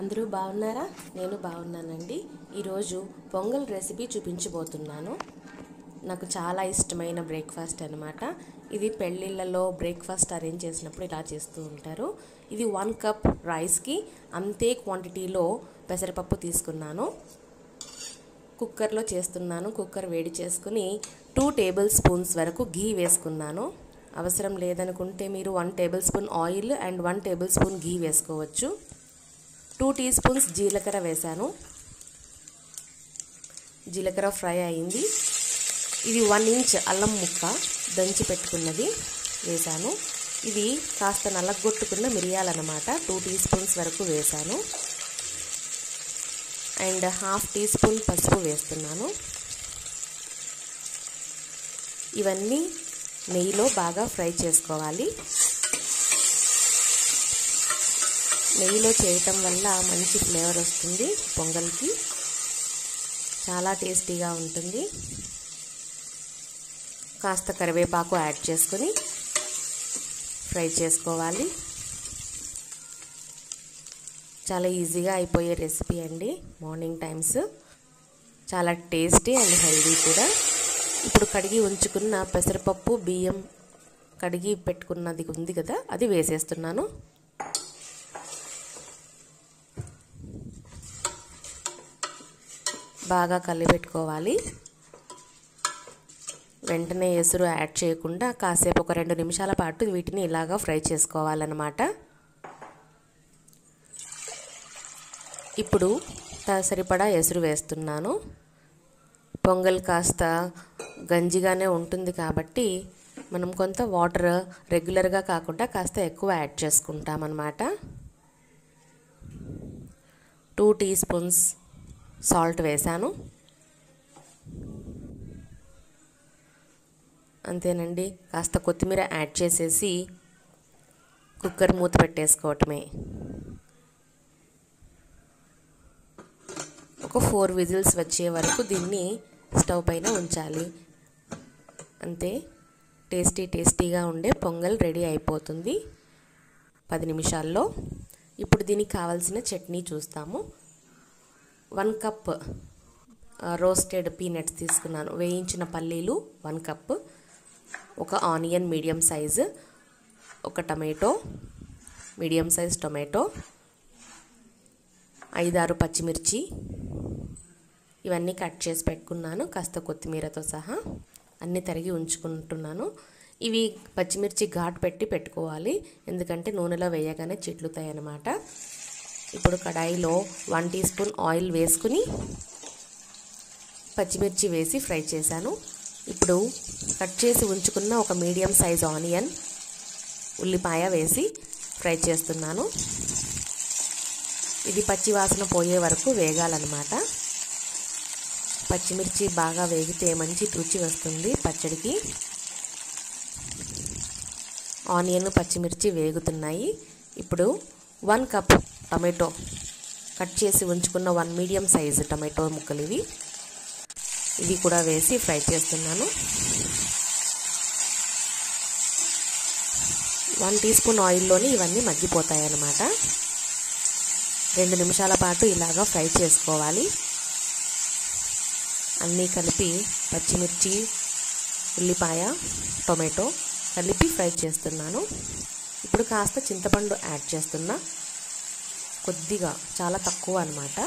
అందరూ బాగున్నారా? నేను బాగున్నానండి. ఈరోజు పొంగల్ రెసిపీ చూపించబోతున్నాను. నాకు చాలా ఇష్టమైన బ్రేక్ఫాస్ట్ అనమాట ఇది పెళ్ళిళ్ళలో బ్రేక్ఫాస్ట్ అరేంజ్ చేసినప్పుడు ఇలా చేస్తూ ఉంటారు. ఇది వన్ కప్ రైస్కి అంతే క్వాంటిటీలో పెసరపప్పు తీసుకున్నాను. కుక్కర్లో చేస్తున్నాను. కుక్కర్ వేడి చేసుకుని టూ టేబుల్ స్పూన్స్ వరకు ఘీ వేసుకున్నాను. అవసరం లేదనుకుంటే మీరు one tablespoon oil and one tablespoon ghee వేసుకోవచ్చు. టూ టీ స్పూన్స్ జీలకర్ర వేశాను. జీలకర్ర ఫ్రై అయింది. ఇది వన్ ఇంచ్ అల్లం ముక్క దంచి పెట్టుకున్నది వేశాను. ఇది కాస్త నల్లగొట్టుకున్న మిరియాలన్నమాట. టూ టీ స్పూన్స్ వరకు వేశాను. అండ్ హాఫ్ టీ స్పూన్ పసుపు వేస్తున్నాను. ఇవన్నీ నెయ్యిలో బాగా ఫ్రై చేసుకోవాలి. నెయ్యిలో చేయటం వల్ల మంచి ఫ్లేవర్ వస్తుంది పొంగల్కి. చాలా టేస్టీగా ఉంటుంది. కాస్త కరివేపాకు యాడ్ చేసుకొని ఫ్రై చేసుకోవాలి. చాలా ఈజీగా అయిపోయే రెసిపీ అండి మార్నింగ్ టైమ్స్. చాలా టేస్టీ అండ్ హెల్దీ కూడా. ఇప్పుడు కడిగి ఉంచుకున్న పెసరపప్పు బియ్యం కడిగి పెట్టుకున్నది ఉంది కదా అది వేసేస్తున్నాను. బాగా కలిపెట్టుకోవాలి. వెంటనే ఎసురు యాడ్ చేయకుండా కాసేపు ఒక రెండు నిమిషాల పాటు వీటిని ఇలాగా ఫ్రై చేసుకోవాలన్నమాట. ఇప్పుడు సరిపడా ఎసురు వేస్తున్నాను. పొంగల్ కాస్త గంజిగానే ఉంటుంది కాబట్టి మనం కొంత వాటర్ రెగ్యులర్గా కాకుండా కాస్త ఎక్కువ యాడ్ చేసుకుంటామన్నమాట. టూ టీ స్పూన్స్ సాల్ట్ వేశాను. అంతేనండి. కాస్త కొత్తిమీర యాడ్ చేసేసి కుక్కర్ మూత పెట్టేసుకోవటమే. ఒక ఫోర్ విజిల్స్ వచ్చే వరకు దీన్ని స్టవ్ పైన ఉంచాలి. అంతే. టేస్టీ టేస్టీగా ఉండే పొంగల్ రెడీ అయిపోతుంది. పది నిమిషాల్లో. ఇప్పుడు దీనికి కావాల్సిన చట్నీ చూస్తాము. వన్ కప్ రోస్టెడ్ పీనట్స్ తీసుకున్నాను. వేయించిన పల్లీలు వన్ కప్ ఒక ఆనియన్ మీడియం సైజు ఒక టమాటో మీడియం సైజ్ టొమాటో ఐదారు పచ్చిమిర్చి ఇవన్నీ కట్ చేసి పెట్టుకున్నాను. కాస్త కొత్తిమీరతో సహా అన్నీ తరిగి ఉంచుకుంటున్నాను. ఇవి పచ్చిమిర్చి ఘాట్ పెట్టి పెట్టుకోవాలి. ఎందుకంటే నూనెలో వేయగానే చిట్లుతాయి అన్నమాట ఇప్పుడు కడాయిలో వన్ టీ స్పూన్ ఆయిల్ వేసుకుని పచ్చిమిర్చి వేసి ఫ్రై చేశాను. ఇప్పుడు కట్ చేసి ఉంచుకున్న ఒక మీడియం సైజ్ ఆనియన్ ఉల్లిపాయ వేసి ఫ్రై చేస్తున్నాను. ఇది పచ్చి వాసన పోయే వరకు వేగాలన్నమాట. పచ్చిమిర్చి బాగా వేగితే మంచి రుచి వస్తుంది పచ్చడికి. ఆనియన్ పచ్చిమిర్చి వేగుతున్నాయి. ఇప్పుడు వన్ కప్ టమాటో కట్ చేసి ఉంచుకున్న వన్ మీడియం సైజు టమాటో ముక్కలు ఇవి. ఇవి కూడా వేసి ఫ్రై చేస్తున్నాను. వన్ టీ స్పూన్ ఆయిల్లోని ఇవన్నీ మగ్గిపోతాయి అన్నమాట రెండు నిమిషాల పాటు ఇలాగా ఫ్రై చేసుకోవాలి. అన్నీ కలిపి పచ్చిమిర్చి ఉల్లిపాయ టొమాటో కలిపి ఫ్రై చేస్తున్నాను. ఇప్పుడు కాస్త చింతపండు యాడ్ చేస్తున్నా. కొద్దిగా చాలా తక్కువ అనమాట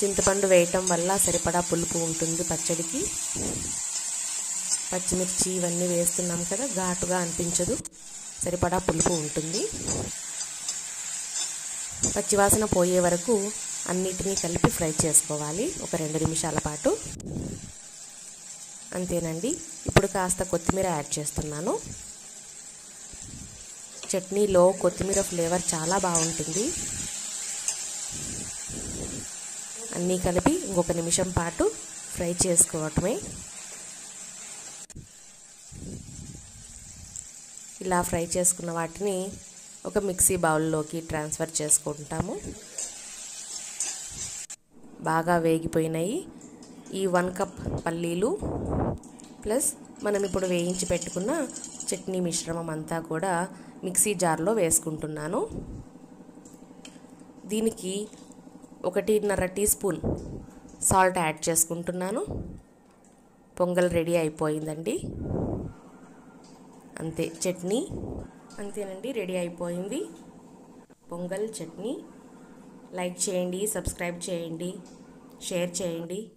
చింతపండు వేయటం వల్ల సరిపడా పులుపు ఉంటుంది పచ్చడికి. పచ్చిమిర్చి ఇవన్నీ వేస్తున్నాం కదా ఘాటుగా అనిపించదు. సరిపడా పులుపు ఉంటుంది. పచ్చివాసన పోయే వరకు అన్నిటినీ కలిపి ఫ్రై చేసుకోవాలి. ఒక రెండు నిమిషాల పాటు. అంతేనండి. ఇప్పుడు కాస్త కొత్తిమీర యాడ్ చేస్తున్నాను. చట్నీలో కొత్తిమీర ఫ్లేవర్ చాలా బాగుంటుంది. అన్నీ కలిపి ఇంకొక నిమిషం పాటు ఫ్రై చేసుకోవటమే. ఇలా ఫ్రై చేసుకున్న వాటిని ఒక మిక్సీ బౌల్లోకి ట్రాన్స్ఫర్ చేసుకుంటాము. బాగా వేగిపోయినాయి. ఈ వన్ కప్ పల్లీలు ప్లస్ మనం ఇప్పుడు వేయించి పెట్టుకున్న చట్నీ మిశ్రమం అంతా కూడా మిక్సీ జార్లో వేసుకుంటున్నాను. దీనికి ఒకటిన్నర టీ స్పూన్ సాల్ట్ యాడ్ చేసుకుంటున్నాను. పొంగల్ రెడీ అయిపోయిందండి. అంతే చట్నీ. అంతేనండి రెడీ అయిపోయింది. పొంగల్ చట్నీ. లైక్ చేయండి సబ్స్క్రైబ్ చేయండి షేర్ చేయండి.